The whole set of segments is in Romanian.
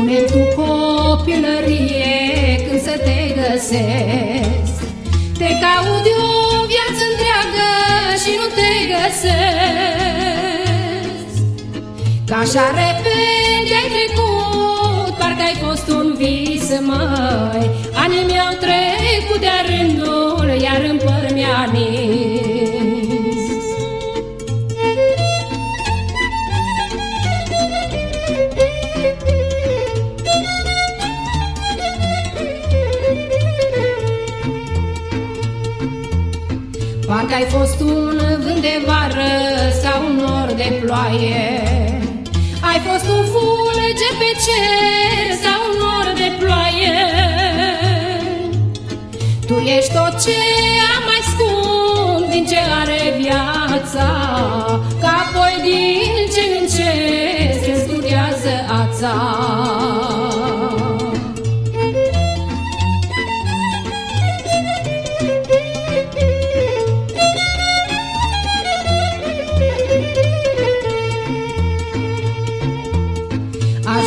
Spune tu copilărie când să te găsesc. Te caut eu o viață întreagă și nu te găsesc. Ca așa repede ai trecut, parcă ai fost un vis mai Anii mi-au trecut de-a rândul, iar împăr mi-a Parcă ai fost un vânt de vară sau un nor de ploaie. Ai fost un fulger pe cer sau un nor de ploaie. Tu ești tot ce am mai scump din ce are viața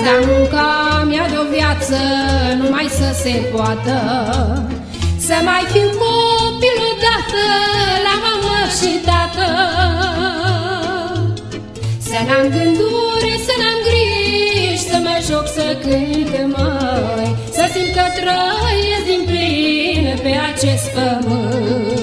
Aș da munca mea de o viață numai să se poată. Să mai fiu copil odată la mamă și tată. Să n-am gânduri, să n-am griji, să mă joc, să cânt mai Să simt că trăiesc din plin pe acest pământ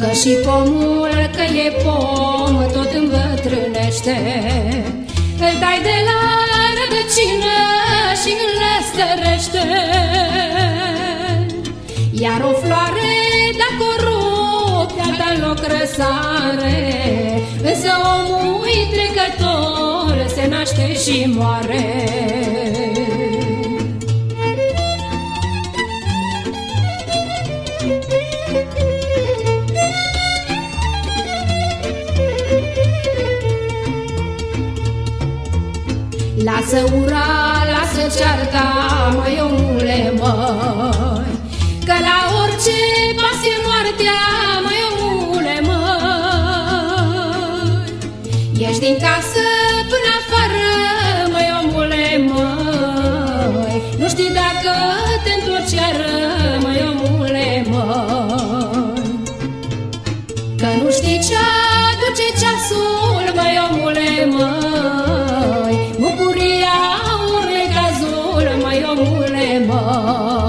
Că și pomul că e pom tot îmbătrânește Îl dai de la rădăcină și îl lăstărește Iar o floare dacă o rup, iar în loc răsare. Însă omul trecător se naște și moare Lasă ura, lasă cearta, măi omule, măi. Că la orice pas e moartea, măi omule, măi. Ești din casă până afară, măi omule, măi. Nu știi dacă te întorci iară, măi omule, măi. Că nu știi ce aduce ceasul, măi omule, măi nebune mare